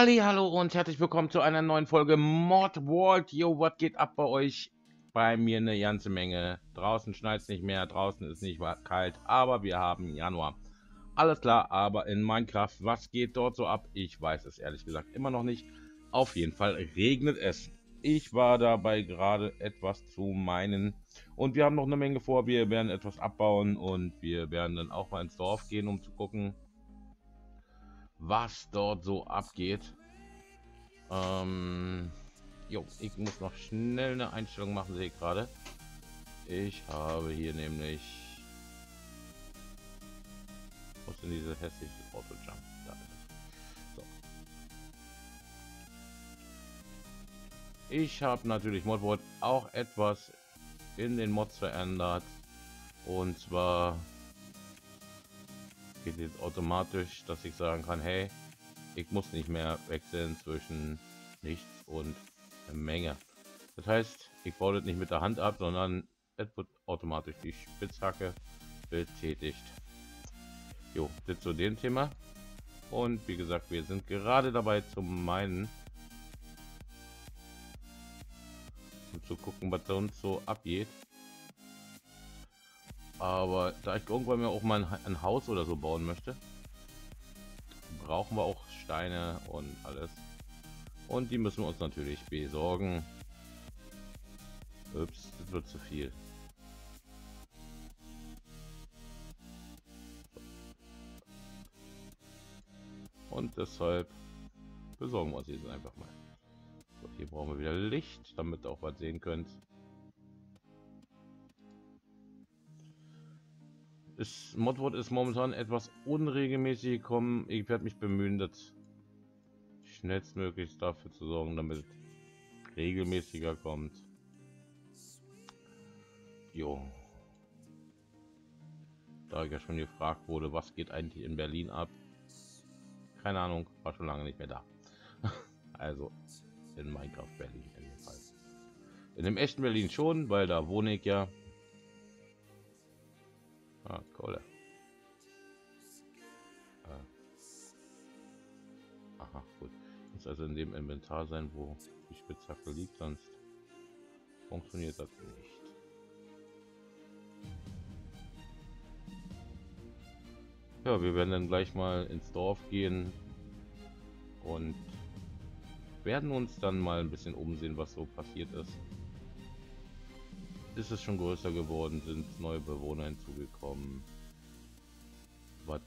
Halli, hallo und herzlich willkommen zu einer neuen Folge Mod World. Yo, was geht ab bei euch? Bei mir eine ganze Menge. Draußen schneit es nicht mehr, draußen ist nicht kalt, aber wir haben Januar. Alles klar, aber in Minecraft, was geht dort so ab? Ich weiß es ehrlich gesagt immer noch nicht. Auf jeden Fall regnet es. Ich war dabei gerade etwas zu meinen und wir haben noch eine Menge vor. Wir werden etwas abbauen und wir werden dann auch mal ins Dorf gehen, um zu gucken, was dort so abgeht. Ähm, jo, ich muss noch schnell eine Einstellung machen, sehe ich gerade. Ich habe hier nämlich was in diese hässliche Auto Jump. Da so. Ich habe natürlich Modboard auch etwas in den Mods verändert und zwar geht jetzt automatisch, dass ich sagen kann, hey, ich muss nicht mehr wechseln zwischen nichts und Menge. Das heißt, ich baue das nicht mit der Hand ab, sondern es wird automatisch die Spitzhacke betätigt. Jo, das zu dem Thema. Und wie gesagt, wir sind gerade dabei zu meinen und zu gucken, was sonst so abgeht. Aber da ich irgendwann mal auch mal ein, ein Haus oder so bauen möchte, brauchen wir auch Steine und alles. Und die müssen wir uns natürlich besorgen. Ups, das wird zu viel. Und deshalb besorgen wir uns jetzt einfach mal. So, hier brauchen wir wieder Licht, damit ihr auch was sehen könnt. Das Modwort ist momentan etwas unregelmäßig gekommen. Ich werde mich bemühen, das schnellstmöglich dafür zu sorgen, damit regelmäßiger kommt. Jo. Da ich ja schon gefragt wurde, was geht eigentlich in Berlin ab? Keine Ahnung, war schon lange nicht mehr da. also in Minecraft Berlin. In dem echten Berlin schon, weil da wohne ich ja. Ah, Kohle. Ah. Aha, gut. Muss also in dem Inventar sein, wo die Spitzhacke liegt, sonst funktioniert das nicht. Ja, wir werden dann gleich mal ins Dorf gehen und werden uns dann mal ein bisschen umsehen, was so passiert ist ist es schon größer geworden, sind neue Bewohner hinzugekommen. Was?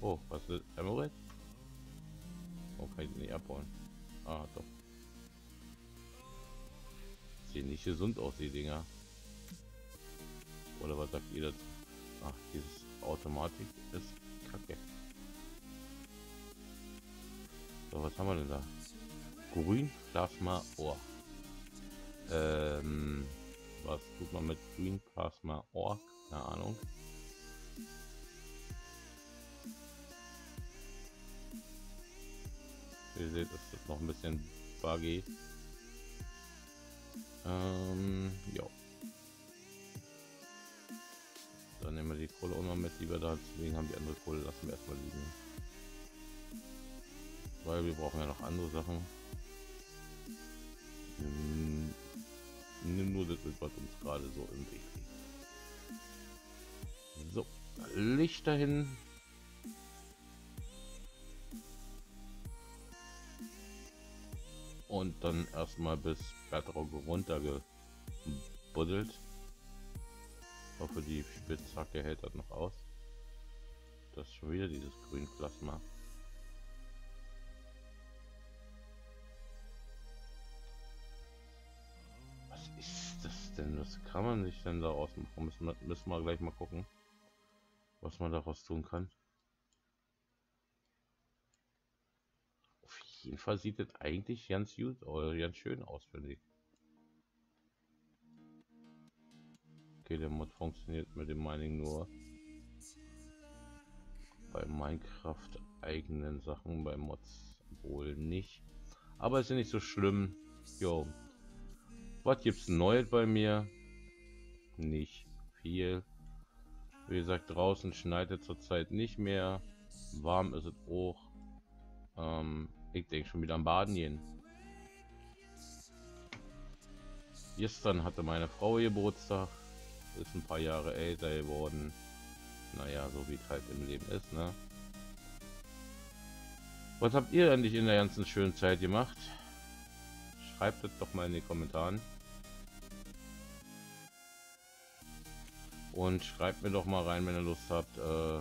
Oh, was ist Emerald? Oh, kann ich nicht abholen. Ah, doch. Sehen nicht gesund aus, die Dinger. Oder was sagt ihr dazu? Ach, dieses Automatik ist kacke. So, was haben wir denn da? Grün Plasma Ohr. Ähm, was tut man mit Green Plasma Org? Keine Ahnung. Ihr seht, ist noch ein bisschen buggy. Ähm, ja. Dann nehmen wir die Kohle auch noch mit, die wir da liegen haben. Die andere Kohle lassen wir erstmal liegen. Weil wir brauchen ja noch andere Sachen. Hm, Nimm nur das mit, was uns gerade so im Weg liegt. So, Licht dahin. Und dann erstmal bis Bertrauge runtergebuddelt. Ich hoffe, die Spitzhacke hält das noch aus. Das ist schon wieder dieses grün Plasma. Denn? Was kann man sich denn daraus machen? Müssen wir, müssen wir gleich mal gucken, was man daraus tun kann. Auf jeden Fall sieht es eigentlich ganz gut oder ganz schön aus, finde ich. Okay, der Mod funktioniert mit dem Mining nur bei Minecraft eigenen Sachen, bei Mods wohl nicht. Aber ist ja nicht so schlimm. Jo, was gibt's Neues bei mir? Nicht viel. Wie gesagt, draußen schneit es zurzeit nicht mehr. Warm ist es auch. Ähm, ich denke schon wieder am Baden gehen. Gestern hatte meine Frau Geburtstag, ist ein paar Jahre älter geworden. Naja, so wie es halt im Leben ist, ne? Was habt ihr eigentlich in der ganzen schönen Zeit gemacht? Schreibt es doch mal in den Kommentaren. Und schreibt mir doch mal rein, wenn ihr Lust habt, äh,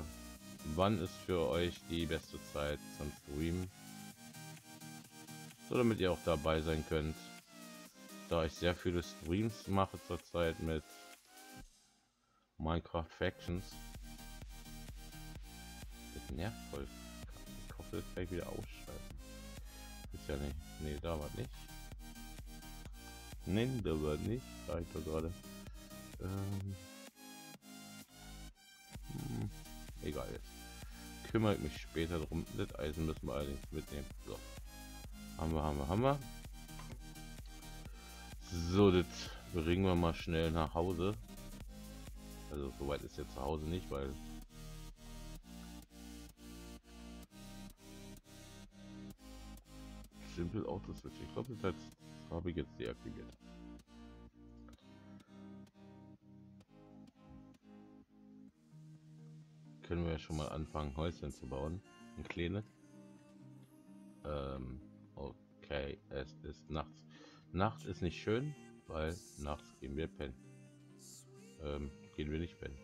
wann ist für euch die beste Zeit zum Stream. So damit ihr auch dabei sein könnt. Da ich sehr viele Streams mache zurzeit mit Minecraft Factions. Das nervt voll. Ich hoffe, das gleich wieder ausschalten. Ist ja nicht. Nee, da war nicht. Nein, da war nicht. Da ich doch gerade. Ähm egal jetzt. Kümmere ich mich später drum. Das Eisen müssen wir allerdings mitnehmen. So. Haben wir, haben wir, haben wir. So, das bringen wir mal schnell nach Hause. Also soweit ist jetzt zu Hause nicht, weil Simple Auto Switch. Ich glaube, das habe ich jetzt deaktiviert. Können wir schon mal anfangen, Häuschen zu bauen. Ein kleines. Ähm, okay, es ist nachts. Nacht ist nicht schön, weil nachts gehen wir pennen. Ähm, gehen wir nicht pennen.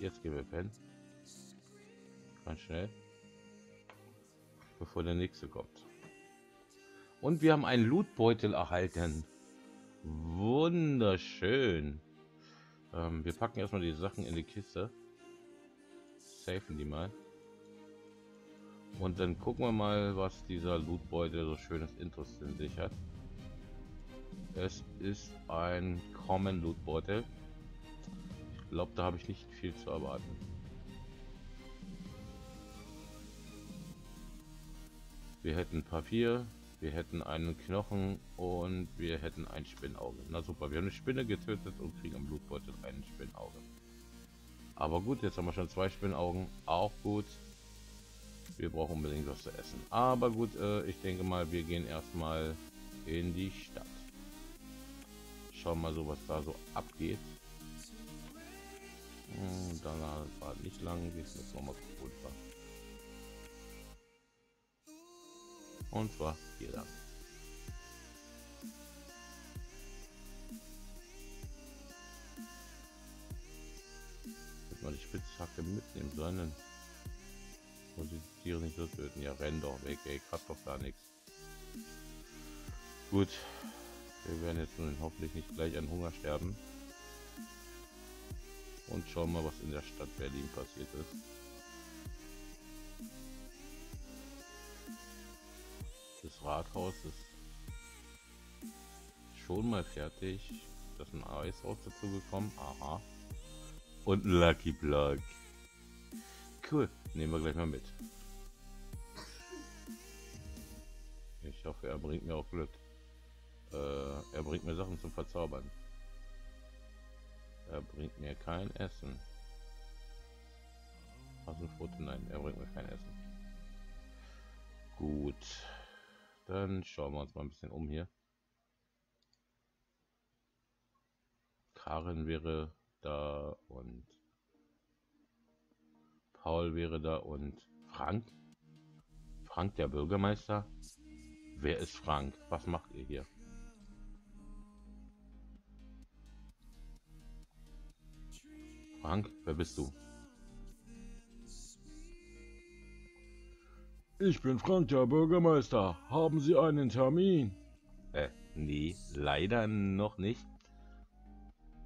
Jetzt gehen wir pennen. Ganz schnell bevor der nächste kommt. Und wir haben einen Lootbeutel erhalten. Wunderschön. Ähm, wir packen erstmal die Sachen in die Kiste. Safen die mal. Und dann gucken wir mal, was dieser Lootbeutel so schönes Intros in sich hat. Es ist ein Common Lootbeutel. Ich glaube, da habe ich nicht viel zu erwarten. Wir hätten Papier, wir hätten einen Knochen und wir hätten ein Spinnauge. Na super, wir haben eine Spinne getötet und kriegen am Blutbeutel ein Spinnauge. Aber gut, jetzt haben wir schon zwei Spinnaugen, auch gut. Wir brauchen unbedingt was zu essen. Aber gut, äh, ich denke mal, wir gehen erstmal in die Stadt. Schauen mal so, was da so abgeht. Hm, danach war nicht lang, jetzt wir mal runter. Und zwar hier dann. Hätte man die Spitzhacke mitnehmen sollen. Und die Tiere nicht so töten. Ja, renn doch weg, ey, hat doch gar nichts. Gut. Wir werden jetzt nun hoffentlich nicht gleich an Hunger sterben. Und schauen mal, was in der Stadt Berlin passiert ist. Rathaus ist schon mal fertig. Das ist ein Eis auch dazu gekommen. Aha. Und ein Lucky Block. Cool. Nehmen wir gleich mal mit. Ich hoffe, er bringt mir auch Glück. Äh, er bringt mir Sachen zum Verzaubern. Er bringt mir kein Essen. Hast ein Foto? Nein, er bringt mir kein Essen. Gut. Dann schauen wir uns mal ein bisschen um hier. Karin wäre da und Paul wäre da und Frank. Frank, der Bürgermeister. Wer ist Frank? Was macht ihr hier? Frank, wer bist du? Ich bin Frank, der Bürgermeister. Haben Sie einen Termin? Äh, nee, leider noch nicht.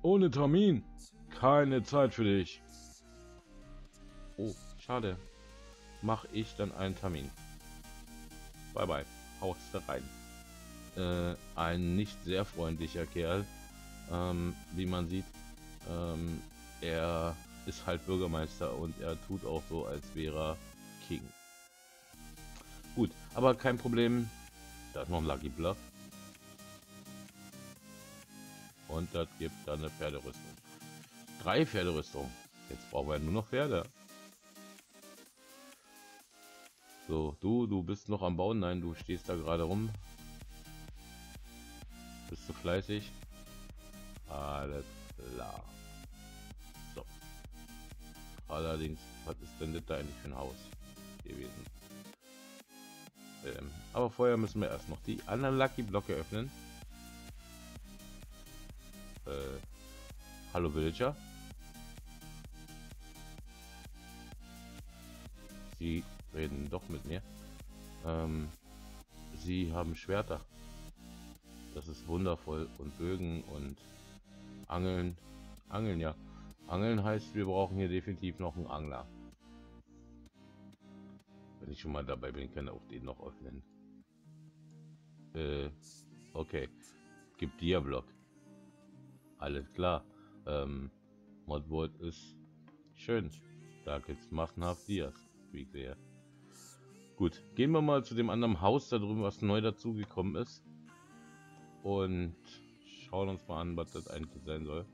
Ohne Termin? Keine Zeit für dich. Oh, schade. Mach ich dann einen Termin. Bye bye. Haust da rein. Äh, ein nicht sehr freundlicher Kerl. Ähm, wie man sieht. Ähm, er ist halt Bürgermeister und er tut auch so, als wäre er King. Gut, aber kein Problem. Da ist noch ein Lucky Bluff. Und das gibt dann eine Pferderüstung. Drei Pferderüstung. Jetzt brauchen wir nur noch Pferde. So, du, du bist noch am Bauen. Nein, du stehst da gerade rum. Bist du fleißig? Alles klar. So. Allerdings, was ist denn das da eigentlich für ein Haus gewesen? Ähm, aber vorher müssen wir erst noch die anderen Lucky Blocke öffnen. Äh, hallo Villager. Sie reden doch mit mir. Ähm, sie haben Schwerter. Das ist wundervoll. Und Bögen und Angeln. Angeln, ja. Angeln heißt, wir brauchen hier definitiv noch einen Angler. Wenn ich schon mal dabei bin, kann auch den noch öffnen. Äh, okay. Gibt Diablock. Alles klar. Ähm, Modboard ist schön. Da gibt's massenhaft Dias, wie ich sehe. Gut, gehen wir mal zu dem anderen Haus da drüben, was neu dazugekommen ist. Und schauen uns mal an, was das eigentlich sein soll.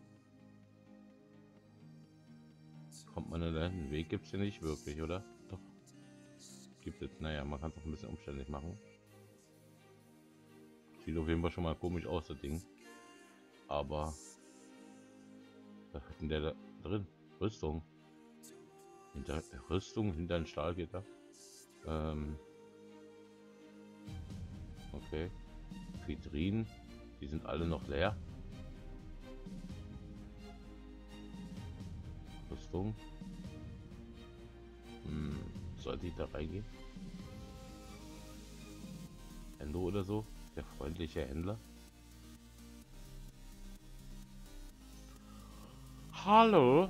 Kommt man da hin? Weg gibt es hier nicht wirklich, oder? Gibt naja, man kann es auch ein bisschen umständlich machen. Sieht auf jeden Fall schon mal komisch aus, das Ding. Aber was hat denn der da drin? Rüstung. Hinter Rüstung hinter ein Stahlgitter. Ähm okay. Vitrinen. Die sind alle noch leer. Rüstung. Sollte ich da reingehen? Endo oder so? Der freundliche Händler. Hallo,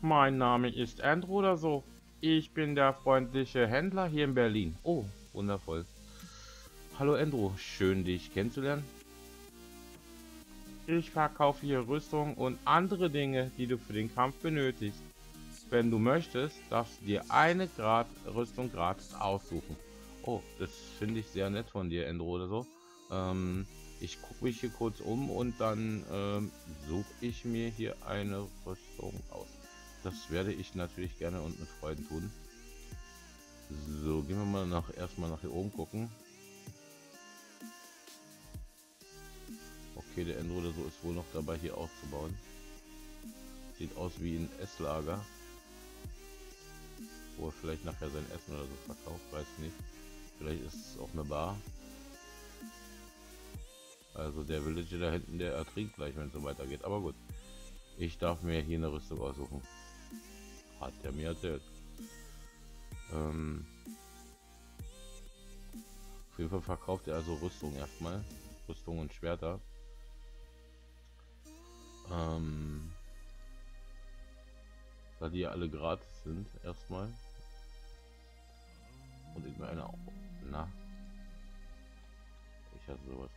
mein Name ist Andrew oder so. Ich bin der freundliche Händler hier in Berlin. Oh, wundervoll. Hallo Andrew, schön dich kennenzulernen. Ich verkaufe hier Rüstung und andere Dinge, die du für den Kampf benötigst. Wenn du möchtest, darfst du dir eine Grad Rüstung gratis aussuchen. Oh, das finde ich sehr nett von dir, Andrew oder so. Ähm, ich gucke mich hier kurz um und dann ähm, suche ich mir hier eine Rüstung aus. Das werde ich natürlich gerne und mit Freuden tun. So, gehen wir mal nach erstmal nach hier oben gucken. Okay, der Endo oder so ist wohl noch dabei hier aufzubauen. Sieht aus wie ein Esslager. Wo er vielleicht nachher sein Essen oder so verkauft, weiß nicht. Vielleicht ist es auch eine Bar. Also der Villager da hinten, der ertrinkt gleich, wenn es so weitergeht. Aber gut. Ich darf mir hier eine Rüstung aussuchen. Hat er mir erzählt. Ähm, auf jeden Fall verkauft er also Rüstung erstmal. Rüstung und Schwerter. Ähm, da die alle gratis sind, erstmal. Und ich meine auch. Na. Ich hatte sowas.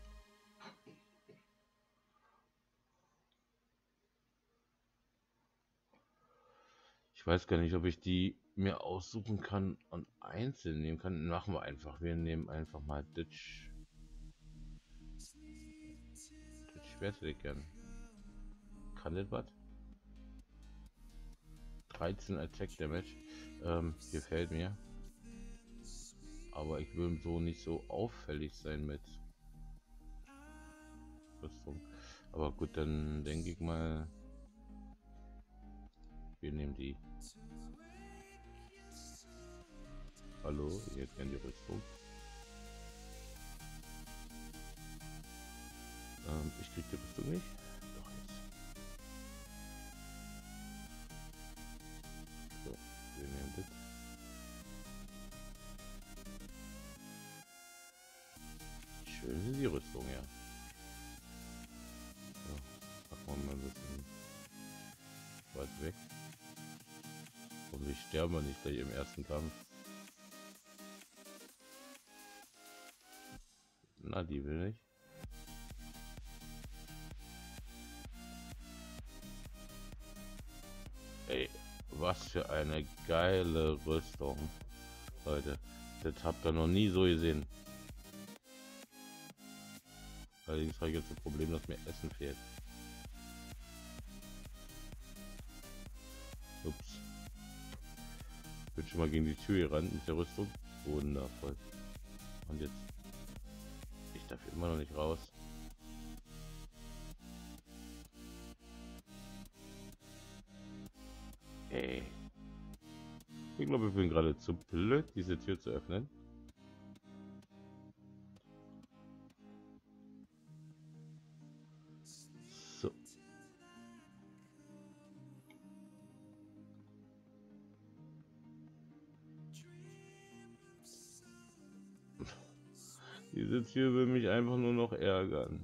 Ich weiß gar nicht, ob ich die mir aussuchen kann und einzeln nehmen kann. Machen wir einfach. Wir nehmen einfach mal Ditch. Ditch Schwert hätte ich gern. Kann das was? 13 Attack Damage. Ähm, gefällt mir. Aber ich will so nicht so auffällig sein mit Rüstung. Aber gut, dann denke ich mal, wir nehmen die. Hallo, ihr kennt die Rüstung. Ähm, ich krieg die Rüstung nicht. Und ich sterbe nicht gleich im ersten Kampf. Na, die will ich. Ey, was für eine geile Rüstung. Leute, das habt ihr noch nie so gesehen. Allerdings habe ich jetzt das Problem, dass mir Essen fehlt. Mal gegen die Tür gerannt mit der Rüstung. Wundervoll. Und jetzt. Ich darf immer noch nicht raus. Ey. Ich glaube, ich bin gerade zu blöd, diese Tür zu öffnen. Diese Tür will mich einfach nur noch ärgern.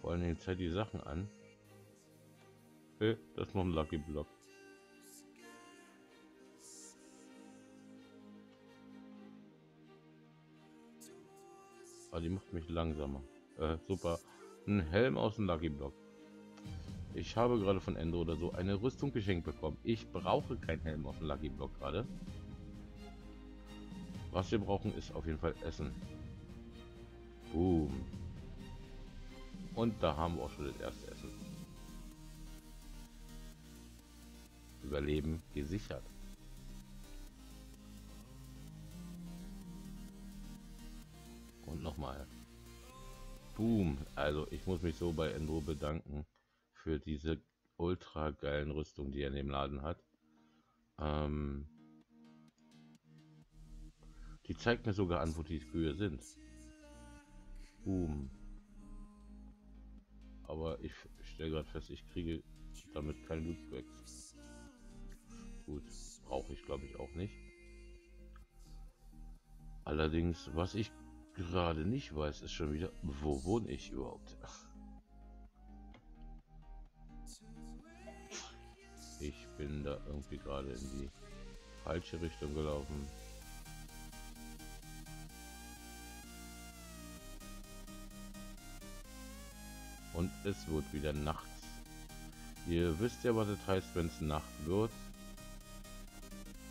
Vor allem jetzt halt die Sachen an. Okay, das ist noch ein Lucky Block. Ah, die macht mich langsamer. Äh, super. Ein Helm aus dem Lucky Block. Ich habe gerade von Endo oder so eine Rüstung geschenkt bekommen. Ich brauche keinen Helm aus dem Lucky Block gerade. Was wir brauchen ist auf jeden Fall Essen. Boom. Und da haben wir auch schon das erste Essen. Überleben gesichert. Und nochmal. Boom. Also ich muss mich so bei Endo bedanken für diese ultra geilen Rüstung, die er in dem Laden hat. Ähm, die zeigt mir sogar an, wo die Kühe sind. Boom aber ich stelle gerade fest, ich kriege damit kein Lootbacks. Gut, brauche ich glaube ich auch nicht. Allerdings, was ich gerade nicht weiß, ist schon wieder, wo wohne ich überhaupt? Ich bin da irgendwie gerade in die falsche Richtung gelaufen. und es wird wieder nachts. Ihr wisst ja, was das heißt, wenn es Nacht wird.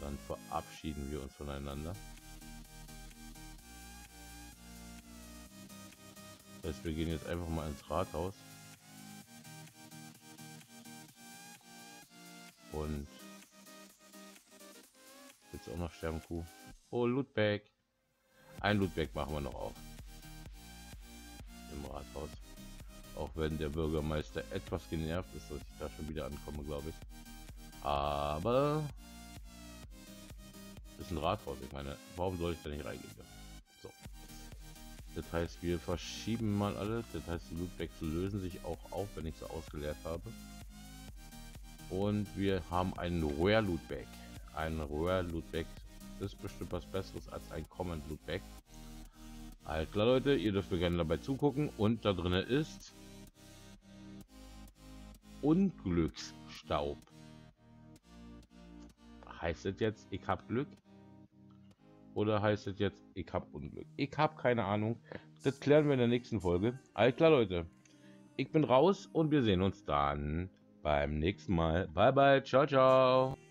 Dann verabschieden wir uns voneinander. Das heißt, wir gehen jetzt einfach mal ins Rathaus. Und jetzt auch noch Sternkuh. Oh, Lootbag. Ein Lootbag machen wir noch auf. Im Rathaus. Auch wenn der Bürgermeister etwas genervt ist, dass ich da schon wieder ankomme, glaube ich. Aber ist ein Rathaus. Ich meine, warum soll ich da nicht reingehen? Das heißt, wir verschieben mal alles. Das heißt, die Lootbags lösen sich auch auf, wenn ich sie ausgeleert habe. Und wir haben einen Rare Lootbag. Ein Rare Lootbag ist bestimmt was Besseres als ein Common Lootbag. Alles klar, Leute, ihr dürft mir gerne dabei zugucken. Und da drinnen ist Unglücksstaub. Heißt es jetzt, ich habe Glück? Oder heißt es jetzt, ich habe Unglück? Ich habe keine Ahnung. Das klären wir in der nächsten Folge. Alles klar, Leute. Ich bin raus und wir sehen uns dann beim nächsten Mal. Bye, bye. Ciao, ciao.